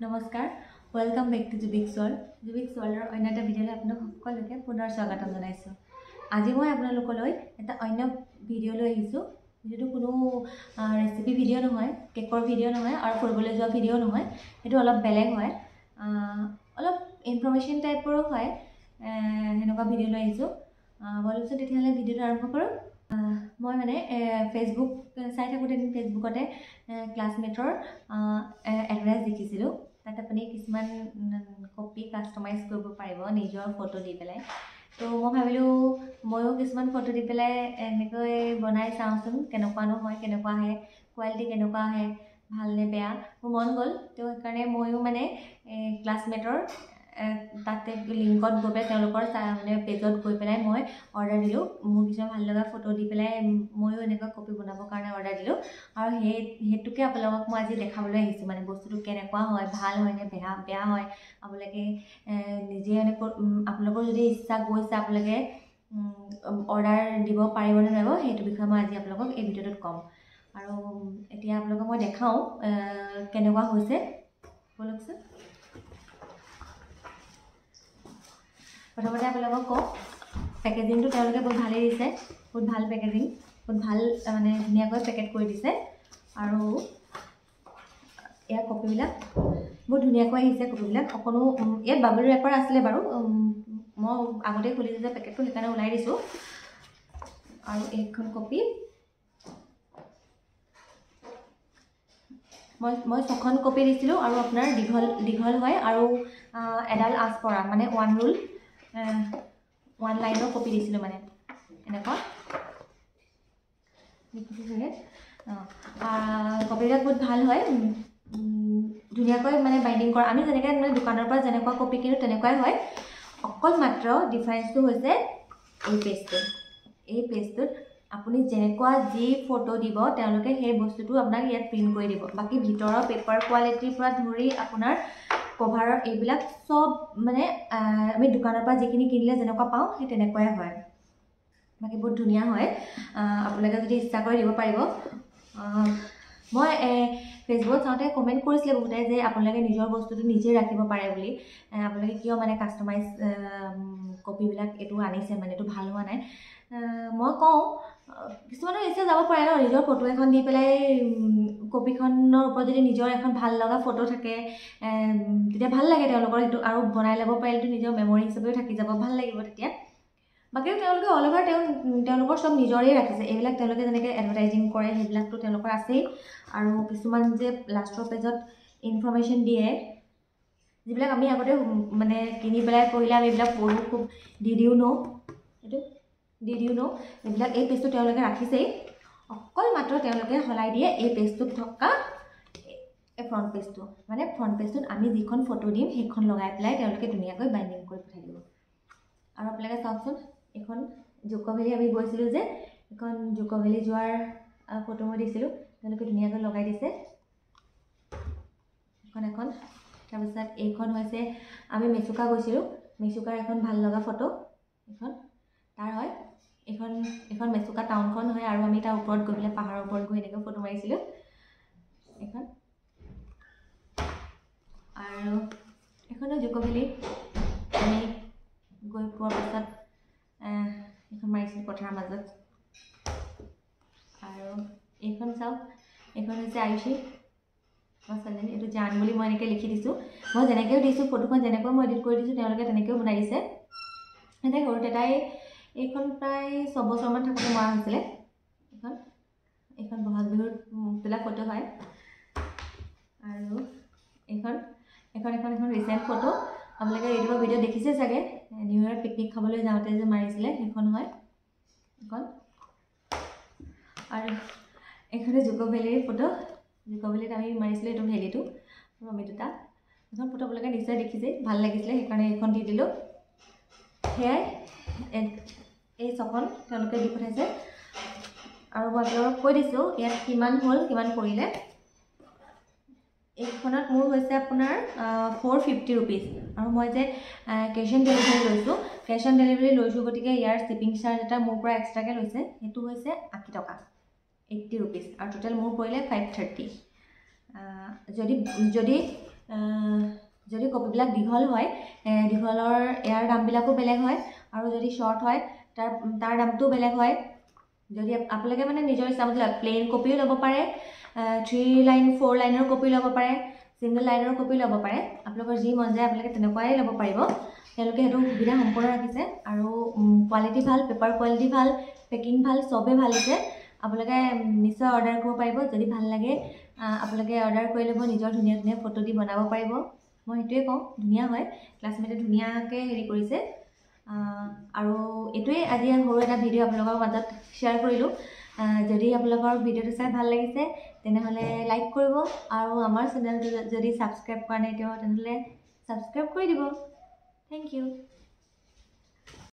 নমস্কাৰ welcome back to জুবিক্স world জুবিক্স ৱৰ্ল্ডৰ অন্য এটা ভিডিঅ'লৈ আপোনাক সকলোকে পুনৰ স্বাগতম জনাইছোঁ। আজি মই আপোনালোকলৈ এটা অন্য ভিডিঅ' লৈ আহিছোঁ। যিটো কোনো ৰেচিপি ভিডিঅ' নহয় কেকৰ ভিডিঅ' নহয় আৰু ফুৰিবলৈ যোৱা ভিডিঅ' নহয় সেইটো অলপ বেলেগ হয়। অলপ ইনফৰ্মেশ্যন টাইপৰো হয় সেনেকুৱা ভিডিঅ' লৈ আহিছোঁ বলকচোন তেতিয়াহ'লে ভিডিঅ'টো আৰম্ভ কৰোঁ। মই মানে ফেচবুক চাই থাকোঁতে ফেচবুকতে ক্লাছমেটৰ এডভাৰটাইজ দেখিছিলোঁ। তাত আপুনি কিছুমান কপি কাষ্টমাইজ কৰিব পাৰিব নিজৰ ফটো দি পেলাই। তো মই ভাবিলোঁ ময়ো কিছুমান ফটো দি পেলাই এনেকৈ বনাই চাওঁচোন কেনেকুৱানো হয় কেনেকুৱা আহে কোৱালিটি কেনেকুৱা আহে ভালনে বেয়া। মোৰ মন গ'ল তো সেইকাৰণে ময়ো মানে ক্লাছমেটৰ তাতে লিংকত গৈ পেলাই তেওঁলোকৰ মানে পেজত গৈ পেলাই মই অৰ্ডাৰ দিলোঁ। মোৰ কিছুমান ভাল লগা ফটো দি পেলাই ময়ো এনেকুৱা কপি বনাবৰ কাৰণে অৰ্ডাৰ দিলোঁ। আৰু সেই সেইটোকে আপোনালোকক মই আজি দেখাবলৈ আহিছোঁ। মানে বস্তুটো কেনেকুৱা হয় ভাল হয়নে বেয়া বেয়া হয় আপোনালোকে নিজে মানে আপোনালোকৰ যদি ইচ্ছা গৈছে আপোনালোকে অৰ্ডাৰ দিব পাৰিবনে নোৱাৰিব সেইটো বিষয়ে মই আজি আপোনালোকক এই ভিডিঅ'টোত ক'ম। আৰু এতিয়া আপোনালোকক মই দেখাওঁ কেনেকুৱা হৈছে। ব'লকচোন প্ৰথমতে আপোনালোকক কওঁ পেকেজিংটো তেওঁলোকে বহুত ভালেই দিছে বহুত ভাল পেকেজিং বহুত ভাল মানে ধুনীয়াকৈ পেকেট কৰি দিছে। আৰু ইয়াৰ কপিবিলাক বহুত ধুনীয়াকৈ আহিছে কপিবিলাক। অকণো ইয়াত বাবল ৰেপাৰ আছিলে বাৰু মই আগতেই খুলিছোঁ যে পেকেটটো সেইকাৰণে ওলাই দিছোঁ। আৰু এইখন কপি মই মই ছখন কপি দিছিলোঁ আৰু আপোনাৰ দীঘল দীঘল হয় আৰু এডাল আঁচ পৰা মানে ওৱান ৰুল ওৱান লাইনৰ কপি দিছিলোঁ মানে। এনেকুৱা। কপিবিলাক বহুত ভাল হয়। ধুনীয়াকৈ মানে বাইণ্ডিং কৰা। আমি যেনেকৈ মানে দোকানৰ পৰা যেনেকুৱা কপি কিনো তেনেকুৱাই হয়। অকল মাত্ৰ ডিফাৰেঞ্চটো হৈছে এই পেজটো এই পেজটোত আপুনি যেনেকুৱা যি ফটো দিব তেওঁলোকে সেই বস্তুটো আপোনাক ইয়াত প্ৰিণ্ট কৰি দিব। বাকী ভিতৰৰ পেপাৰ কোৱালিটিৰ পৰা ধৰি আপোনাৰ কভাৰৰ এইবিলাক চব মানে আমি দোকানৰ পৰা যিখিনি কিনিলে যেনেকুৱা পাওঁ সেই তেনেকুৱাই হয়। বাকী বহুত ধুনীয়া হয়। আপোনালোকে যদি ইচ্ছা কৰি দিব পাৰিব। মই ফেচবুকত চাওঁতে কমেণ্ট কৰিছিলে বহুতে যে আপোনালোকে নিজৰ বস্তুটো নিজে ৰাখিব পাৰে বুলি। আপোনালোকে কিয় মানে কাষ্টমাইজ কপিবিলাক এইটো আনিছে মানে এইটো ভাল হোৱা নাই। মই কওঁ কিছুমানৰ ইচ্ছা যাব পাৰে ন নিজৰ ফটো এখন দি পেলাই কপিখনৰ ওপৰত যদি নিজৰ এখন ভাল লগা ফটো থাকে তেতিয়া ভাল লাগে তেওঁলোকৰ সেইটো আৰু বনাই ল'ব পাৰিলেতো নিজৰ মেমৰি হিচাপেও থাকি যাব ভাল লাগিব তেতিয়া। বাকীও তেওঁলোকে অল অভাৰ তেওঁ তেওঁলোকৰ চব নিজৰেই ৰাখিছে। এইবিলাক তেওঁলোকে যেনেকৈ এডভাৰটাইজিং কৰে সেইবিলাকতো তেওঁলোকৰ আছেই। আৰু কিছুমান যে লাষ্টৰ পেজত ইনফৰ্মেশ্যন দিয়ে যিবিলাক আমি আগতে মানে কিনি পেলাই পঢ়িলে আমি এইবিলাক পঢ়োঁ খুব দি দিওঁ ন? এইটো দি দিওঁ ন? এইবিলাক এই পেজটো তেওঁলোকে ৰাখিছেই। অকল মাত্ৰ তেওঁলোকে সলাই দিয়ে এই পেজটোত থকা ফ্ৰণ্ট পেজটো মানে ফ্ৰণ্ট পেজটোত আমি যিখন ফটো দিম সেইখন লগাই পেলাই তেওঁলোকে ধুনীয়াকৈ বাইণ্ডিং কৰি পঠাই দিব। আৰু আপোনালোকে চাওকচোন এইখন জুক' ভেলী আমি গৈছিলোঁ যে এইখন জুক' ভেলী যোৱাৰ ফটো মই দিছিলোঁ তেওঁলোকে ধুনীয়াকৈ লগাই দিছে। এখন এখন তাৰপিছত এইখন হৈছে আমি মেচুকা গৈছিলোঁ মেচুকাৰ এখন ভাল লগা ফটো এইখন তাৰ হয়। এইখন এইখন মেচুকা টাউনখন হয় আৰু আমি তাৰ ওপৰত গৈ পেলাই পাহাৰৰ ওপৰত গৈ এনেকৈ ফটো মাৰিছিলোঁ। এইখন আৰু এইখনো জুক' ভেলী আমি গৈ পোৱাৰ পাছত এইখন মাৰিছিলোঁ পথাৰৰ মাজত। আৰু এইখন চাওক এইখন হৈছে আয়ুষী ছোৱালীজনী এইটো জান বুলি মই এনেকৈ লিখি দিছোঁ। মই যেনেকৈও দিছোঁ ফটোখন যেনেকৈ মই এডিট কৰি দিছোঁ তেওঁলোকে তেনেকৈও দিছে। এতিয়া সৰুতে তাই এইখন প্ৰায় ছবছৰমান থাকোঁতে মৰা হৈছিলে। এইখন এইখন বহাগ বিহুত তোলা ফটো হয়। আৰু এইখন এইখন এখন এখন ৰিচেণ্ট ফটো আপোনালোকে ইউটিউবৰ ভিডিঅ' দেখিছে চাগে? নিউ ইয়েৰত পিকনিক খাবলৈ যাওঁতে যে মাৰিছিলে সেইখন হয়। এইখন। আৰু এইখনে জুক' ভেলীৰ ফটো জুক' ভেলীত আমি মাৰিছিলোঁ এইটো ভেলীটো আমি দুটা। এইখন ফটো আপোনালোকে নিশ্চয় দেখিছে ভাল লাগিছিলে সেইকাৰণে এইখন দি দিলোঁ। সেয়াই। এই ছখন তেওঁলোকে দি পঠাইছে। আৰু মই আপোনালোকক কৈ দিছোঁ ইয়াত কিমান হ'ল কিমান পৰিলে। এইখনত মোৰ হৈছে আপোনাৰ ফ'ৰ ফিফটি ৰুপিজ আৰু মই যে কেছ অন ডেলিভাৰী লৈছোঁ কেছ অন ডেলিভাৰী লৈছোঁ গতিকে ইয়াৰ শ্বিপিং চাৰ্জ এটা মোৰ পৰা এক্সট্ৰাকৈ লৈছে। সেইটো হৈছে আশী টকা এইট্টি ৰুপিজ আৰু টোটেল মোৰ পৰিলে ফাইভ থাৰ্টি যদি যদি যদি কপিবিলাক দীঘল হয় দীঘলৰ ইয়াৰ দামবিলাকো বেলেগ হয়। আৰু যদি শ্বৰ্ট হয় তাৰ তাৰ দামটোও বেলেগ হয়। যদি আপ- আপোনালোকে মানে নিজৰ ইচ্ছামতে লয় প্লেইন কপিও ল'ব পাৰে থ্ৰী লাইন ফ'ৰ লাইনৰ কপি ল'ব পাৰে ছিংগল লাইনৰ কপি ল'ব পাৰে। আপোনালোকৰ যি মন যায় আপোনালোকে তেনেকুৱাই ল'ব পাৰিব। তেওঁলোকে সেইটো সুবিধা সম্পূৰ্ণ ৰাখিছে। আৰু কোৱালিটি ভাল পেপাৰ কোৱালিটি ভাল পেকিং ভাল চবেই ভাল দিছে আপোনালোকে নিশ্চয় অৰ্ডাৰ কৰিব পাৰিব। যদি ভাল লাগে আপোনালোকে অৰ্ডাৰ কৰি ল'ব নিজৰ ধুনীয়া ধুনীয়া ফটো দি বনাব পাৰিব। মই সেইটোৱে কওঁ ধুনীয়া হয়। ক্লাছমেটে ধুনীয়াকৈ হেৰি কৰিছে। আৰু এইটোৱে আজি সৰু এটা ভিডিঅ' আপোনালোকৰ মাজত শ্বেয়াৰ কৰিলোঁ। যদি আপোনালোকৰ ভিডিঅ'টো চাই ভাল লাগিছে তেনেহ'লে লাইক কৰিব আৰু আমাৰ চেনেলটো যদি ছাবস্ক্ৰাইব কৰা নাই তেওঁ তেনেহ'লে ছাবস্ক্ৰাইব কৰি দিব। Thank U